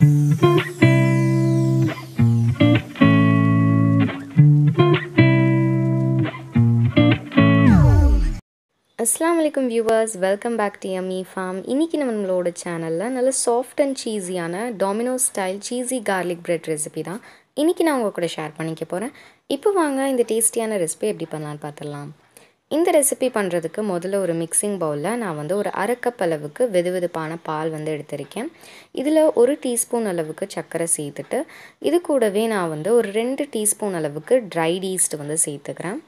அஸ்லாம் வலைக்கம் viewers welcome back to yummy farm இன்றைக்கி நம்மளோட சேனலில் நல்ல soft and சீஸியான Domino style cheesy garlic bread recipe தான். இன்றைக்கி நான் உங்கள் கூட ஷேர் பண்ணிக்க போகிறேன் இப்போ வாங்க இந்த டேஸ்டியான ரெசிபி எப்படி பண்ணலான்னு பார்த்துடலாம். இந்த ரெசிபி பண்ணுறதுக்கு முதல்ல ஒரு மிக்சிங் பவுலில் நான் வந்து ஒரு அரைக்கப் அளவுக்கு வெது வெதுப்பான பால் வந்து எடுத்திருக்கேன். இதில் ஒரு டீஸ்பூன் அளவுக்கு சர்க்கரை சேர்த்துட்டு இது கூடவே நான் வந்து ஒரு ரெண்டு டீஸ்பூன் அளவுக்கு ட்ரைட் ஈஸ்ட் வந்து சேர்த்துக்கிறேன்.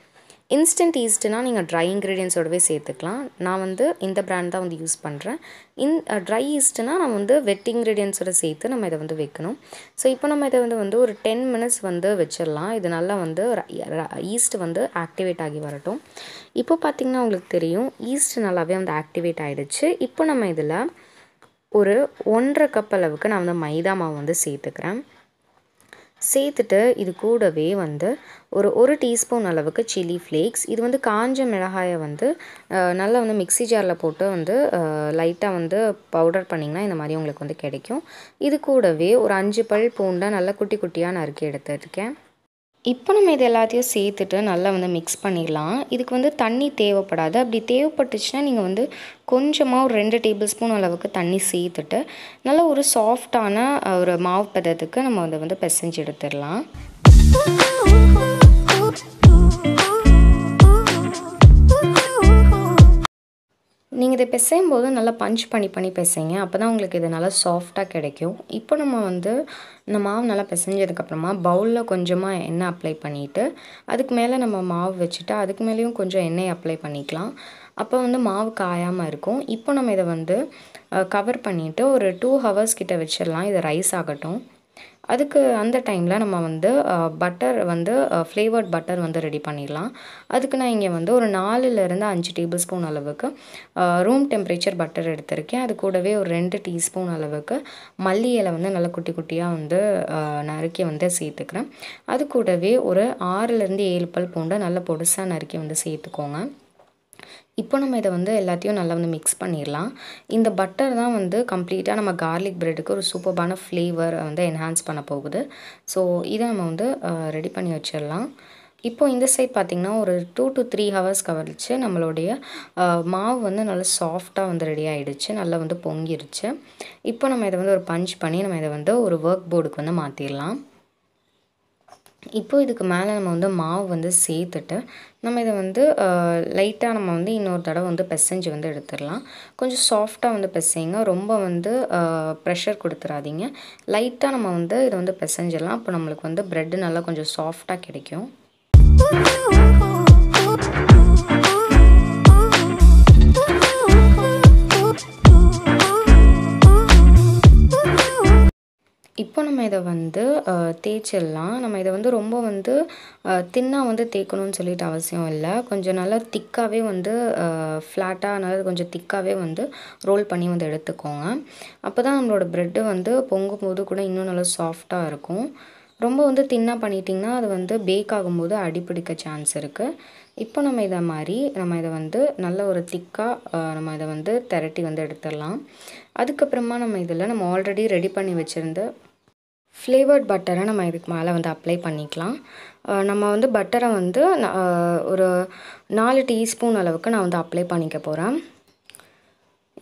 இன்ஸ்டன்ட் ஈஸ்ட்னால் நீங்கள் ட்ரை இன்க்ரீடியன்ஸோடவே சேர்த்துக்கலாம். நான் வந்து இந்த ப்ராண்ட் தான் வந்து யூஸ் பண்ணுறேன் இன் ட்ரை ஈஸ்ட்னால் நான் வந்து வெட் இன்க்ரீடியன்ஸோட சேர்த்து நம்ம இதை வந்து வைக்கணும். ஸோ இப்போ நம்ம இதை வந்து வந்து ஒரு டென் மினிட்ஸ் வந்து வச்சிடலாம். இது நல்லா வந்து ஈஸ்ட் வந்து ஆக்டிவேட் ஆகி வரட்டும். இப்போ பார்த்திங்கன்னா உங்களுக்கு தெரியும் ஈஸ்ட் நல்லாவே வந்து ஆக்டிவேட் ஆகிடுச்சு இப்போ நம்ம இதில் ஒரு ஒன்றரை கப் அளவுக்கு நான் வந்து மைதா மாவு வந்து சேர்த்துக்கிறேன். சேர்த்துட்டு இது கூடவே வந்து ஒரு ஒரு டீஸ்பூன் அளவுக்கு சில்லி ஃப்ளேக்ஸ். இது வந்து காஞ்ச மிளகாயை வந்து நல்லா வந்து மிக்ஸி ஜாரில் போட்டு வந்து லைட்டாக வந்து பவுடர் பண்ணிங்கன்னா இந்த மாதிரி உங்களுக்கு வந்து கிடைக்கும். இது கூடவே ஒரு அஞ்சு பல் பூண்டை நல்லா குட்டி குட்டியாக நறுக்கி எடுத்துருக்கேன் இப்போ நம்ம இது எல்லாத்தையும் சேர்த்துட்டு நல்லா வந்து மிக்ஸ் பண்ணிடலாம். இதுக்கு வந்து தண்ணி தேவைப்படாது. அப்படி தேவைப்பட்டுச்சுன்னா நீங்கள் வந்து கொஞ்சமாக ஒரு ரெண்டு டேபிள் ஸ்பூன் அளவுக்கு தண்ணி சேர்த்துட்டு நல்லா ஒரு சாஃப்டான ஒரு மாவு பதத்துக்கு நம்ம அதை வந்து பிசைஞ்சு எடுத்துடலாம். நீங்கள் இதை பிசையும் போது நல்லா பஞ்ச் பண்ணி பண்ணி பிசைங்க அப்போ தான் உங்களுக்கு இது நல்லா சாஃப்டாக கிடைக்கும். இப்போ நம்ம வந்து இந்த மாவு நல்லா பிசைஞ்சதுக்கப்புறமா பவுலில் கொஞ்சமாக எண்ணெய் அப்ளை பண்ணிவிட்டு அதுக்கு மேலே நம்ம மாவு வச்சுட்டு அதுக்கு மேலேயும் கொஞ்சம் எண்ணெய் அப்ளை பண்ணிக்கலாம். அப்போ வந்து மாவு காயாமல் இருக்கும். இப்போ நம்ம இதை வந்து கவர் பண்ணிவிட்டு ஒரு டூ ஹவர்ஸ் கிட்ட வச்சிடலாம். இது ரைஸ் ஆகட்டும். அதுக்கு அந்த டைமில் நம்ம வந்து பட்டர் வந்து ஃப்ளேவர்ட் பட்டர் வந்து ரெடி பண்ணிடலாம். அதுக்கு நான் இங்கே வந்து ஒரு நாலுலேருந்து அஞ்சு டேபிள் ஸ்பூன் அளவுக்கு ரூம் டெம்பரேச்சர் பட்டர் எடுத்திருக்கேன். அது கூடவே ஒரு ரெண்டு டீஸ்பூன் அளவுக்கு மல்லி இலை வந்து நல்லா குட்டி குட்டியாக வந்து நறுக்கி வந்து சேர்த்துக்கிறேன். அது கூடவே ஒரு ஆறுலேருந்து ஏழு பல் பூண்டை நல்லா பொடுசாக நறுக்கி வந்து சேர்த்துக்கோங்க. இப்போ நம்ம இதை வந்து எல்லாத்தையும் நல்லா வந்து மிக்ஸ் பண்ணிடலாம். இந்த பட்டர் தான் வந்து கம்ப்ளீட்டாக நம்ம கார்லிக் ப்ரெட்டுக்கு ஒரு சூப்பர்பான ஃப்ளேவரை வந்து என்ஹான்ஸ் பண்ண போகுது. ஸோ இதை நம்ம வந்து ரெடி பண்ணி வச்சிடலாம். இப்போது இந்த சைட் பார்த்திங்கன்னா ஒரு டூ டு த்ரீ ஹவர்ஸ் கவரிச்சு நம்மளுடைய மாவு வந்து நல்லா சாஃப்டாக வந்து ரெடி ஆகிடுச்சு நல்லா வந்து பொங்கிருச்சு. இப்போ நம்ம இதை வந்து ஒரு பஞ்ச் பண்ணி நம்ம இதை வந்து ஒரு ஒர்க் போர்டுக்கு வந்து மாற்றிடலாம் இப்போ இதுக்கு மேலே நம்ம வந்து மாவு வந்து சேர்த்துட்டு நம்ம இதை வந்து லைட்டாக நம்ம வந்து இன்னொரு தடவை வந்து பிசைஞ்சு வந்து எடுத்துடலாம். கொஞ்சம் சாஃப்டாக வந்து பிசைங்க. ரொம்ப வந்து ப்ரெஷர் கொடுத்துடாதீங்க லைட்டாக நம்ம வந்து இதை வந்து பிசைஞ்சிடலாம். அப்போ நம்மளுக்கு வந்து ப்ரெட்டு நல்லா கொஞ்சம் சாஃப்டாக கிடைக்கும். இப்போ நம்ம இதை வந்து தேய்ச்சிடலாம். நம்ம இதை வந்து ரொம்ப வந்து தின்னாக வந்து தேய்க்கணும்னு சொல்லிட்டு அவசியம் இல்லை. கொஞ்சம் நல்லா திக்காகவே வந்து ஃப்ளாட்டாக நல்லா கொஞ்சம் திக்காகவே வந்து ரோல் பண்ணி வந்து எடுத்துக்கோங்க. அப்போ தான் நம்மளோட ப்ரெட்டு வந்து பொங்கும் போது கூட இன்னும் நல்லா சாஃப்டாக இருக்கும். ரொம்ப வந்து தின்னாக பண்ணிட்டிங்கன்னா அது வந்து பேக் ஆகும்போது அடிப்பிடிக்க சான்ஸ் இருக்குது இப்போ நம்ம இதை மாதிரி நம்ம இதை வந்து நல்ல ஒரு திக்காக நம்ம இதை வந்து திரட்டி வந்து எடுத்துடலாம். அதுக்கப்புறமா நம்ம இதில் நம்ம ஆல்ரெடி ரெடி பண்ணி வச்சுருந்த ஃப்ளேவர்ட் பட்டரை நம்ம இதுக்கு மேலே வந்து அப்ளை பண்ணிக்கலாம். நம்ம வந்து பட்டரை வந்து ஒரு நாலு டீஸ்பூன் அளவுக்கு நான் வந்து அப்ளை பண்ணிக்க போகிறேன்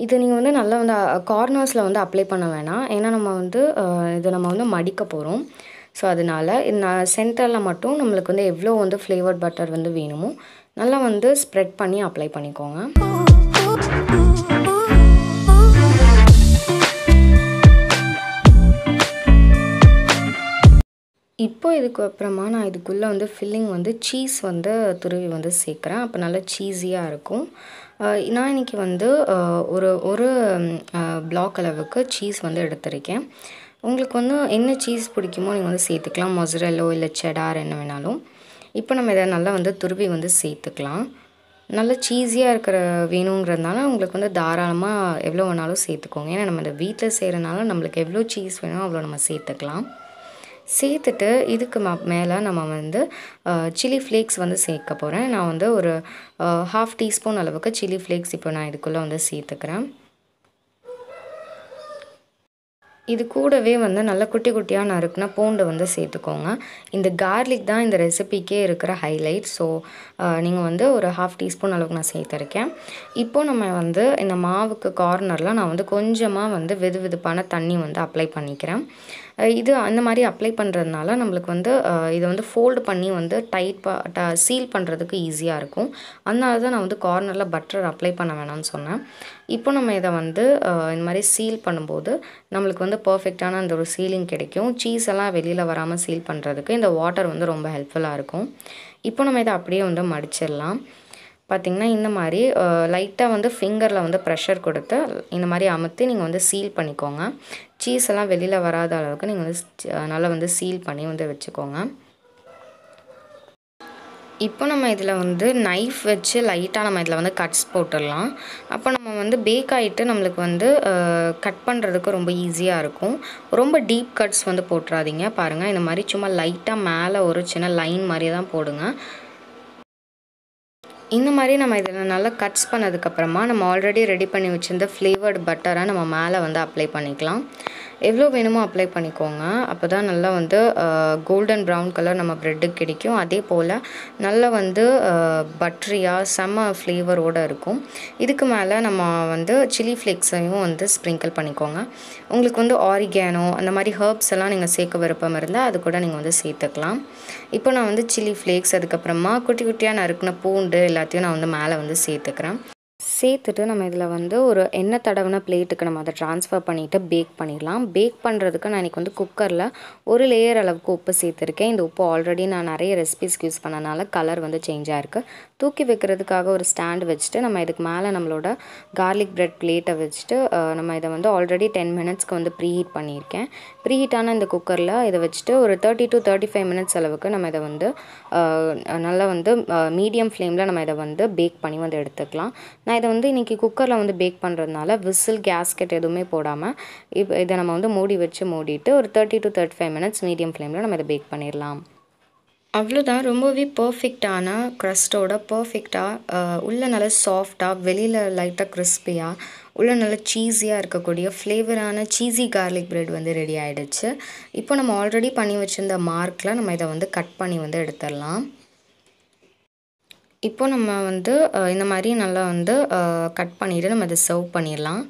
இது நீங்கள் வந்து நல்லா வந்து கார்னர்ஸில் வந்து அப்ளை பண்ண வேணாம். ஏன்னா நம்ம வந்து இது நம்ம வந்து மடிக்க போகிறோம் ஸோ அதனால் நான் சென்டரில் மட்டும் நம்மளுக்கு வந்து எவ்வளோ வந்து ஃப்ளேவர்ட் பட்டர் வந்து வேணுமோ நல்லா வந்து ஸ்ப்ரெட் பண்ணி அப்ளை பண்ணிக்கோங்க. இப்போ இதுக்கு அப்புறமா நான் இதுக்குள்ளே வந்து ஃபில்லிங் வந்து சீஸ் வந்து துருவி வந்து சேர்க்குறேன். அப்போ நல்லா சீஸியாக இருக்கும். நான் இன்றைக்கி வந்து ஒரு ஒரு பிளாக் அளவுக்கு சீஸ் வந்து எடுத்திருக்கேன். உங்களுக்கு வந்து என்ன சீஸ் பிடிக்குமோ நீங்கள் வந்து சேர்த்துக்கலாம். மொசரலோ இல்லை செடார் என்ன வேணாலும். இப்போ நம்ம இதை நல்லா வந்து துருவி வந்து சேர்த்துக்கலாம். நல்ல சீஸியாக இருக்கிற வேணுங்கிறதுனால உங்களுக்கு வந்து தாராளமாக எவ்வளோ வேணாலும் சேர்த்துக்கோங்க. ஏன்னா நம்ம இந்த வீட்டில் செய்கிறனால நம்மளுக்கு எவ்வளோ சீஸ் வேணுமோ அவ்வளோ நம்ம சேர்த்துக்கலாம். சேர்த்துட்டு இதுக்கு மேலே நம்ம வந்து சில்லி ஃப்ளேக்ஸ் வந்து சேர்க்க போகிறேன் நான் வந்து ஒரு ஹாஃப் டீஸ்பூன் அளவுக்கு சில்லி ஃப்ளேக்ஸ் இப்போ நான் இதுக்குள்ளே வந்து சேர்த்துக்கிறேன். இது கூடவே வந்து நல்ல குட்டி குட்டியாக நறுக்குன பூண்டு வந்து சேர்த்துக்கோங்க. இந்த கார்லிக் தான் இந்த ரெசிபிக்கே இருக்கிற ஹைலைட் ஸோ நீங்கள் வந்து ஒரு ஹாஃப் டீஸ்பூன் அளவுக்கு நான் சேர்த்துருக்கேன். இப்போ நம்ம வந்து இந்த மாவுக்கு கார்னரில் நான் வந்து கொஞ்சமாக வந்து வெது வெதுப்பான தண்ணி வந்து அப்ளை பண்ணிக்கிறேன். இது அந்த மாதிரி அப்ளை பண்ணுறதுனால நம்மளுக்கு வந்து இதை வந்து ஃபோல்டு பண்ணி வந்து டைட் ப ட சீல் பண்ணுறதுக்கு ஈஸியாக இருக்கும். அதனால தான் நான் வந்து கார்னரில் பட்டர் அப்ளை பண்ண வேணாம்னு சொன்னேன். இப்போ நம்ம இதை வந்து இந்த மாதிரி சீல் பண்ணும்போது நம்மளுக்கு வந்து பர்ஃபெக்டான அந்த ஒரு சீலிங் கிடைக்கும். சீஸ் எல்லாம் வெளியில் வராமல் சீல் பண்ணுறதுக்கு இந்த வாட்டர் வந்து ரொம்ப ஹெல்ப்ஃபுல்லாக இருக்கும். இப்போ நம்ம இதை அப்படியே வந்து மடிச்சிடலாம். பார்த்திங்கன்னா இந்த மாதிரி லைட்டாக வந்து ஃபிங்கரில் வந்து ப்ரெஷர் கொடுத்து இந்த மாதிரி அமுத்தி நீங்கள் வந்து சீல் பண்ணிக்கோங்க. சீஸ் எல்லாம் வெளியில் வராத அளவுக்கு நீங்கள் வந்து நல்லா வந்து சீல் பண்ணி வந்து வச்சுக்கோங்க. இப்போ நம்ம இதில் வந்து நைஃப் வச்சு லைட்டாக நம்ம இதில் வந்து கட்ஸ் போட்டுடலாம். அப்போ நம்ம வந்து பேக் ஆகிட்டு நம்மளுக்கு வந்து கட் பண்ணுறதுக்கு ரொம்ப ஈஸியாக இருக்கும். ரொம்ப டீப் கட்ஸ் வந்து போட்டுறாதீங்க. பாருங்கள் இந்த மாதிரி சும்மா லைட்டாக மேலே ஒரு சின்ன லைன் மாதிரி தான் போடுங்க. இந்த மாதிரி நம்ம இதில் நல்லா கட்ஸ் பண்ணதுக்கப்புறமா நம்ம ஆல்ரெடி ரெடி பண்ணி வச்சுருந்த ஃப்ளேவர்டு பட்டரை நம்ம மேலே வந்து அப்ளை பண்ணிக்கலாம். எவ்வளோ வேணுமோ அப்ளை பண்ணிக்கோங்க. அப்போ தான் நல்லா வந்து கோல்டன் ப்ரௌன் கலர் நம்ம ப்ரெட்டுக்கு கிடைக்கும். அதே போல் நல்லா வந்து பட்ரியாக செம்ம ஃப்ளேவரோடு இருக்கும். இதுக்கு மேலே நம்ம வந்து சில்லி ஃப்ளேக்ஸையும் வந்து ஸ்ப்ரிங்கிள் பண்ணிக்கோங்க. உங்களுக்கு வந்து ஆரிகேனோ அந்த மாதிரி ஹர்ப்ஸ் எல்லாம் நீங்கள் சேர்க்க விருப்பம் இருந்தால் அது கூட நீங்கள் வந்து சேர்த்துக்கலாம். இப்போ நான் வந்து சில்லி ஃப்ளேக்ஸ் அதுக்கப்புறமா குட்டி குட்டியாக நறுக்கின பூண்டு எல்லாத்தையும் நான் வந்து மேலே வந்து சேர்த்துக்கிறேன். சேர்த்துட்டு நம்ம இதில் வந்து ஒரு எண்ணெய் தடவின பிளேட்டுக்கு நம்ம அதை ட்ரான்ஸ்ஃபர் பண்ணிவிட்டு பேக் பண்ணிடலாம். பேக் பண்ணுறதுக்கு நான் இன்றைக்கி வந்து குக்கரில் ஒரு லேயர் அளவுக்கு உப்பு சேர்த்துருக்கேன். இந்த உப்பு ஆல்ரெடி நான் நிறைய ரெசிபிஸ்க்கு யூஸ் பண்ணனால கலர் வந்து சேஞ்ச் ஆகிருக்கு தூக்கி வைக்கிறதுக்காக ஒரு ஸ்டாண்ட் வச்சுட்டு நம்ம இதுக்கு மேலே நம்மளோட கார்லிக் ப்ரெட் பிளேட்டை வச்சுட்டு நம்ம இதை வந்து ஆல்ரெடி டென் மினிட்ஸ்க்கு வந்து ப்ரீ ஹீட் பண்ணியிருக்கேன். ப்ரீ ஹீட்டான இந்த குக்கரில் இதை வச்சுட்டு ஒரு thirty to thirty five minutes அளவுக்கு நம்ம இதை வந்து நல்லா வந்து மீடியம் ஃப்ளேமில் நம்ம இதை வந்து பேக் பண்ணி வந்து எடுத்துக்கலாம். நான் இதை வந்து இன்றைக்கி குக்கரில் வந்து பேக் பண்ணுறதுனால விசில் கேஸ்கெட் எதுவுமே போடாமல் இப்போ இதை நம்ம வந்து மூடி வச்சு மூடிட்டு ஒரு thirty to thirty five minutes medium ஃப்ளேமில் நம்ம இதை பேக் பண்ணிடலாம் அவ்வளோதான் ரொம்பவே பர்ஃபெக்டான க்ரஸ்ட்டோட பர்ஃபெக்டாக உள்ளே நல்லா சாஃப்டாக வெளியில் லைட்டாக கிறிஸ்பியாக உள்ள நல்ல சீஸியாக இருக்கக்கூடிய ஃப்ளேவரான சீஸி கார்லிக் பிரெட் வந்து ரெடி ஆகிடுச்சு இப்போ நம்ம ஆல்ரெடி பண்ணி வச்சுருந்த மார்க்கில் நம்ம இதை வந்து கட் பண்ணி வந்து எடுத்துடலாம் இப்போ நம்ம வந்து இந்த மாதிரி நல்லா வந்து கட் பண்ணிவிட்டு நம்ம இதை சர்வ் பண்ணிடலாம்.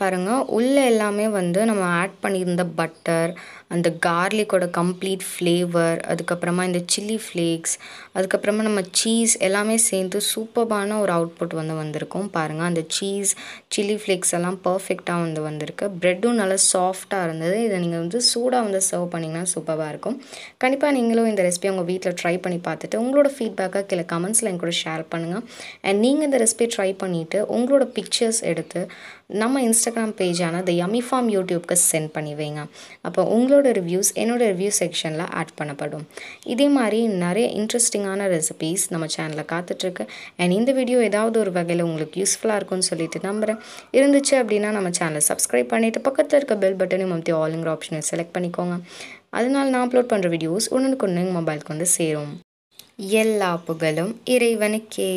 பாருங்கள் உள்ளே எல்லாமே வந்து நம்ம ஆட் பண்ணியிருந்த பட்டர் அந்த கார்லிக்கோட கம்ப்ளீட் ஃப்ளேவர் அதுக்கப்புறமா இந்த சில்லி ஃப்ளேக்ஸ் அதுக்கப்புறமா நம்ம சீஸ் எல்லாமே சேர்ந்து சூப்பர்பான ஒரு அவுட்புட் வந்து வந்திருக்கும். பாருங்கள் அந்த சீஸ் சில்லி ஃப்ளேக்ஸ் எல்லாம் பர்ஃபெக்டாக வந்து வந்திருக்கு. ப்ரெட்டும் நல்லா சாஃப்டாக இருந்தது. இதை நீங்கள் வந்து சூடாக வந்து சர்வ் பண்ணிங்கன்னா சூப்பராக இருக்கும். கண்டிப்பாக நீங்களும் இந்த ரெசிபி உங்கள் வீட்டில் ட்ரை பண்ணி பார்த்துட்டு உங்களோட ஃபீட்பேக்காக கீழே கமெண்ட்ஸில் என் கூட ஷேர் பண்ணுங்கள் அண்ட் நீங்கள் இந்த ரெசிபி ட்ரை பண்ணிவிட்டு உங்களோட பிக்சர்ஸ் எடுத்து நம்ம இன்ஸ்டாகிராம் பேஜான த யமி ஃபார்ம் யூடியூப்க்கு சென்ட் பண்ணி வைங்க. அப்போ உங்களோட ரிவ்யூஸ் என்னோட ரிவ்யூ செக்ஷனில் ஆட் பண்ணப்படும். இதே மாதிரி நிறைய இன்ட்ரெஸ்டிங்கான ரெசிபீஸ் நம்ம சேனலில் காத்துட்ருக்கு. அண்ட் இந்த வீடியோ ஏதாவது ஒரு வகையில் உங்களுக்கு யூஸ்ஃபுல்லாக இருக்கும்னு சொல்லிட்டு நம்புகிறேன் இருந்துச்சு அப்படின்னா நம்ம சேனலை சப்ஸ்கிரைப் பண்ணிவிட்டு பக்கத்தில் இருக்க பெல் பட்டனையும் மத்தி ஆலுங்கிற ஆப்ஷனை செலக்ட் பண்ணிக்கோங்க. அதனால் நான் அப்லோட் பண்ணுற வீடியோஸ் உடனுக்குன்னு மொபைலுக்கு வந்து சேரும். எல்லா புகழும் இறைவனுக்கே.